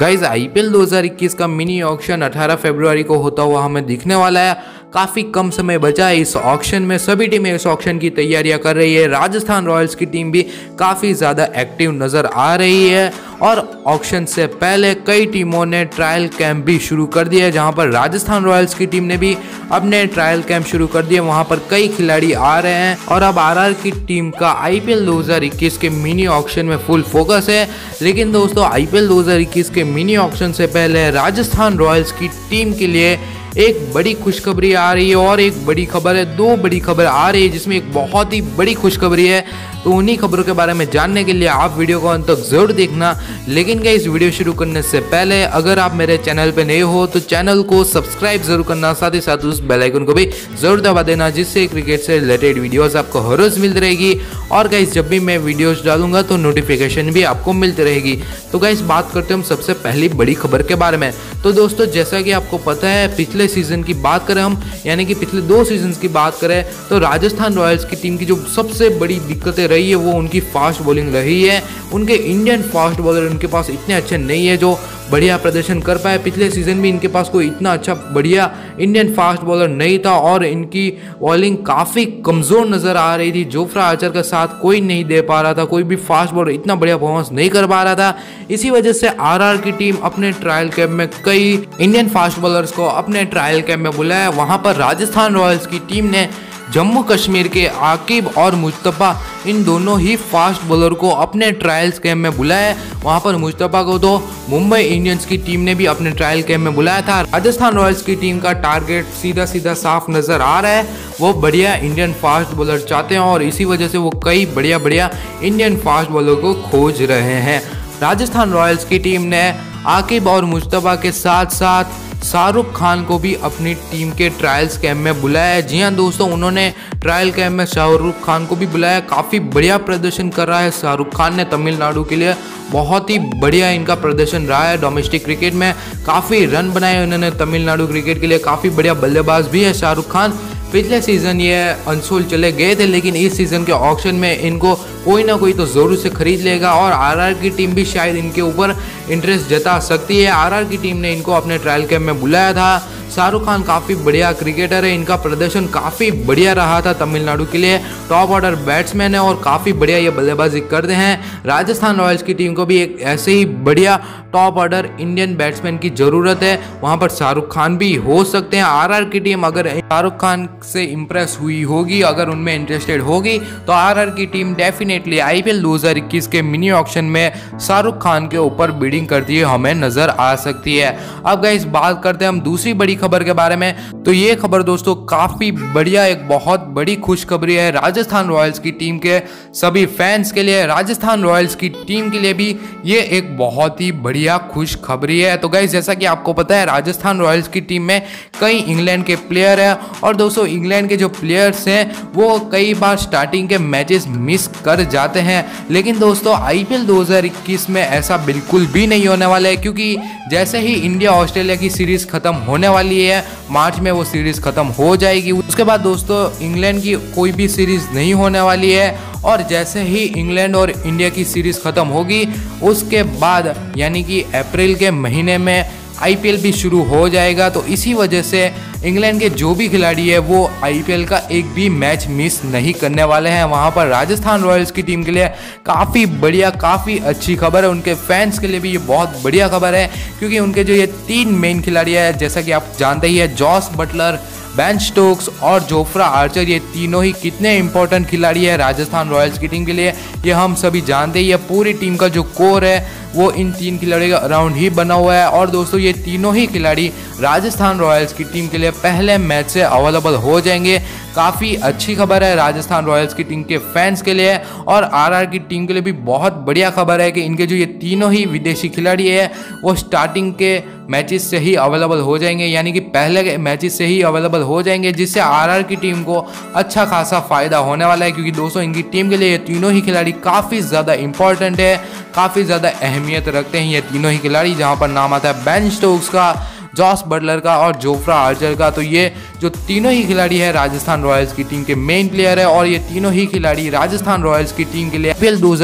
Guys IPL 2021 का mini auction 18 फरवरी को होता हुआ हमें दिखने वाला है। काफ़ी कम समय बचा है। इस ऑक्शन में सभी टीमें इस ऑक्शन की तैयारियाँ कर रही है। राजस्थान रॉयल्स की टीम भी काफ़ी ज़्यादा एक्टिव नज़र आ रही है। और ऑक्शन से पहले कई टीमों ने ट्रायल कैंप भी शुरू कर दिया है, जहाँ पर राजस्थान रॉयल्स की टीम ने भी अपने ट्रायल कैंप शुरू कर दिए वहाँ पर कई खिलाड़ी आ रहे हैं और अब आरआर की टीम का आईपीएल 2021 के मिनी ऑक्शन में फुल फोकस है। लेकिन दोस्तों आईपीएल 2021 के मिनी ऑक्शन से पहले राजस्थान रॉयल्स की टीम के लिए एक बड़ी खुशखबरी आ रही है और एक बड़ी खबर है, दो बड़ी खबर आ रही है, जिसमें एक बहुत ही बड़ी खुशखबरी है। तो उन्हीं खबरों के बारे में जानने के लिए आप वीडियो को अंत तक ज़रूर देखना। लेकिन क्या इस वीडियो शुरू करने से पहले अगर आप मेरे चैनल पर नए हो तो चैनल को सब्सक्राइब ज़रूर करना, साथ ही साथ उस बेलाइकन को भी ज़रूर दबा देना, जिससे क्रिकेट से रिलेटेड वीडियोज़ आपको हर रोज मिलती रहेगी। और गाइस जब भी मैं वीडियोस डालूँगा तो नोटिफिकेशन भी आपको मिलती रहेगी। तो गाइस बात करते हैं हम सबसे पहली बड़ी खबर के बारे में। तो दोस्तों, जैसा कि आपको पता है, पिछले सीज़न की बात करें हम, यानी कि पिछले दो सीज़न की बात करें तो राजस्थान रॉयल्स की टीम की जो सबसे बड़ी दिक्कतें रही है, वो उनकी फास्ट बॉलिंग रही है। उनके इंडियन फास्ट बॉलर उनके पास इतने अच्छे नहीं है जो बढ़िया प्रदर्शन कर पाए। पिछले सीज़न में इनके पास कोई इतना अच्छा बढ़िया इंडियन फास्ट बॉलर नहीं था और इनकी बॉलिंग काफ़ी कमज़ोर नज़र आ रही थी। जोफ्रा आर्चर के साथ कोई नहीं दे पा रहा था, कोई भी फास्ट बॉलर इतना बढ़िया परफॉर्मेंस नहीं कर पा रहा था। इसी वजह से आरआर की टीम अपने ट्रायल कैंप में कई इंडियन फास्ट बॉलर्स को अपने ट्रायल कैंप में बुलाया। वहाँ पर राजस्थान रॉयल्स की टीम ने जम्मू कश्मीर के आकिब और मुश्तफ़ा इन दोनों ही फास्ट बॉलर को अपने ट्रायल्स कैंप में बुलाया वहाँ पर मुश्तफ़ा को तो मुंबई इंडियंस की टीम ने भी अपने ट्रायल कैंप में बुलाया था। राजस्थान रॉयल्स की टीम का टारगेट सीधा सीधा साफ़ नज़र आ रहा है। वो बढ़िया इंडियन फास्ट बॉलर चाहते हैं और इसी वजह से वो कई बढ़िया बढ़िया इंडियन फास्ट बॉलर को खोज रहे हैं। राजस्थान रॉयल्स की टीम ने आकिब और मुश्तफ़ा के साथ साथ शाहरुख खान को भी अपनी टीम के ट्रायल्स कैंप में बुलाया है। जी हाँ दोस्तों, उन्होंने ट्रायल कैंप में शाहरुख खान को भी बुलाया काफ़ी बढ़िया प्रदर्शन कर रहा है शाहरुख खान ने तमिलनाडु के लिए। बहुत ही बढ़िया इनका प्रदर्शन रहा है डोमेस्टिक क्रिकेट में। काफ़ी रन बनाए उन्होंने तमिलनाडु क्रिकेट के लिए। काफ़ी बढ़िया बल्लेबाज भी है शाहरुख खान। पिछले सीज़न ये अंसोल चले गए थे, लेकिन इस सीज़न के ऑक्शन में इनको कोई ना कोई तो ज़रूर से खरीद लेगा और आरआर की टीम भी शायद इनके ऊपर इंटरेस्ट जता सकती है। आरआर की टीम ने इनको अपने ट्रायल कैंप में बुलाया था। शाहरुख खान काफ़ी बढ़िया क्रिकेटर है। इनका प्रदर्शन काफ़ी बढ़िया रहा था तमिलनाडु के लिए। टॉप ऑर्डर बैट्समैन है और काफ़ी बढ़िया ये बल्लेबाजी करते हैं। राजस्थान रॉयल्स की टीम को भी एक ऐसे ही बढ़िया टॉप ऑर्डर इंडियन बैट्समैन की ज़रूरत है। वहाँ पर शाहरुख खान भी हो सकते हैं। आरआर की टीम अगर शाहरुख खान से इम्प्रेस हुई होगी, अगर उनमें इंटरेस्टेड होगी तो आर की टीम डेफिनेटली आईपीएल 2021 के मिनी ऑक्शन में शाहरुख खान के ऊपर बिडिंग करती हुई हमें नज़र आ सकती है। अब गाइस बात करते हैं हम दूसरी बड़ी खबर के बारे में। तो ये खबर दोस्तों, काफ़ी बढ़िया, एक बहुत बड़ी खुशखबरी है राजस्थान रॉयल्स की टीम के सभी फैंस के लिए। राजस्थान रॉयल्स की टीम के लिए भी ये एक बहुत ही बढ़िया खुशखबरी है। तो गाइज़ जैसा कि आपको पता है, राजस्थान रॉयल्स की टीम में कई इंग्लैंड के प्लेयर है और दोस्तों, इंग्लैंड के जो प्लेयर्स हैं, वो कई बार स्टार्टिंग के मैचेस मिस कर जाते हैं। लेकिन दोस्तों आईपीएल 2021 में ऐसा बिल्कुल भी नहीं होने वाला है, क्योंकि जैसे ही इंडिया ऑस्ट्रेलिया की सीरीज़ खत्म होने वाली है, मार्च में वो सीरीज़ खत्म हो जाएगी। उसके बाद दोस्तों इंग्लैंड की कोई भी सीरीज़ नहीं होने वाली है, और जैसे ही इंग्लैंड और इंडिया की सीरीज़ खत्म होगी, उसके बाद, यानी कि अप्रैल के महीने में आईपीएल भी शुरू हो जाएगा तो इसी वजह से इंग्लैंड के जो भी खिलाड़ी है, वो आईपीएल का एक भी मैच मिस नहीं करने वाले हैं। वहाँ पर राजस्थान रॉयल्स की टीम के लिए काफ़ी बढ़िया, काफ़ी अच्छी खबर है। उनके फैंस के लिए भी ये बहुत बढ़िया खबर है, क्योंकि उनके जो ये तीन मेन खिलाड़ी है, जैसा कि आप जानते ही है, जॉस बटलर, बैन स्टोक्स और जोफ्रा आर्चर, ये तीनों ही कितने इंपॉर्टेंट खिलाड़ी है राजस्थान रॉयल्स की टीम के लिए। ये हम सभी जानते ही है, पूरी टीम का जो कोर है वो इन तीन खिलाड़ियों का अराउंड ही बना हुआ है। और दोस्तों, ये तीनों ही खिलाड़ी राजस्थान रॉयल्स की टीम के लिए पहले मैच से अवेलेबल हो जाएँगे। काफ़ी अच्छी खबर है राजस्थान रॉयल्स की टीम के फैंस के लिए। और आरआर की टीम के लिए भी बहुत बढ़िया खबर है कि इनके जो ये तीनों ही विदेशी खिलाड़ी है, वो स्टार्टिंग के मैचेस से ही अवेलेबल हो जाएँगे। यानी कि पहले के मैचेस से ही अवेलेबल हो जाएँगे, जिससे आरआर की टीम को अच्छा खासा फ़ायदा होने वाला है। क्योंकि दोस्तों, इनकी टीम के लिए ये तीनों ही खिलाड़ी काफ़ी ज़्यादा इंपॉर्टेंट है, काफ़ी ज़्यादा अहमियत रखते हैं ये तीनों ही खिलाड़ी, जहाँ पर नाम आता है बैन स्टोक्स का जॉस बटलर का और जोफ्रा आर्चर का। तो ये जो तीनों ही खिलाड़ी है राजस्थान रॉयल्स की टीम के मेन प्लेयर है और ये तीनों ही खिलाड़ी राजस्थान रॉयल्स की टीम के लिए आई दो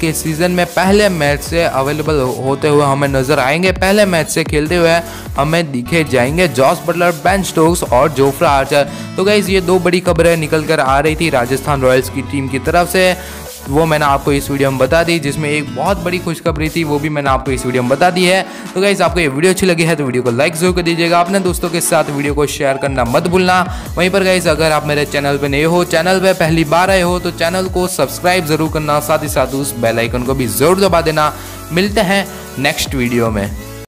के सीज़न में पहले मैच से अवेलेबल होते हुए हमें नज़र आएँगे। पहले मैच से खेलते हुए हमें दिखे जाएँगे जॉस बटलर बेन स्टोक्स और जोफ्रा आर्चर तो गाइज़ ये दो बड़ी खबरें निकल कर आ रही थी राजस्थान रॉयल्स की टीम की तरफ़ से। वो मैंने आपको इस वीडियो में बता दी, जिसमें एक बहुत बड़ी खुशखबरी थी, वो भी मैंने आपको इस वीडियो में बता दी है। तो गाइज़ आपको ये वीडियो अच्छी लगी है तो वीडियो को लाइक ज़रूर कर दीजिएगा। अपने दोस्तों के साथ वीडियो को शेयर करना मत भूलना। वहीं पर गाइज़ अगर आप मेरे चैनल पर नए हो चैनल पर पहली बार आए हो तो चैनल को सब्सक्राइब ज़रूर करना। साथ ही साथ उस बेलाइकन को भी ज़रूर दबा देना। मिलते हैं नेक्स्ट वीडियो में।